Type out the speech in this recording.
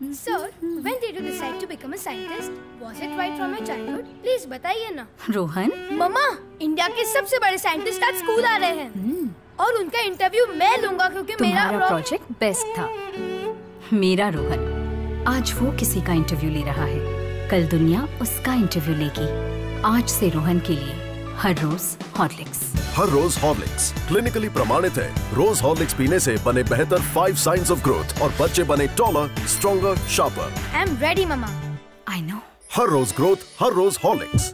Sir, when did you decide to become a scientist? Was it right from your childhood? Please बताइए ना। रोहन? मम्मा India के सबसे बड़े scientist आज स्कूल आ रहे हैं। और उनका इंटरव्यू मैं लूँगा क्योंकि मेरा प्रोजेक्ट बेस्ट था। मेरा रोहन आज वो किसी का इंटरव्यू ले रहा है। कल दुनिया उसका इंटरव्यू लेगी। आज से रोहन के लिए हर रोज हॉर्लिक्स। हर रोज हॉर्लिक्स क्लिनिकली प्रमाणित है। रोज हॉर्लिक्स पीने से बने बेहतर फाइव साइंस ऑफ़ ग्रोथ और बच्चे बने taller stronger sharper I am ready mama I know हर रोज ग्रोथ हर रोज हॉर्लिक्स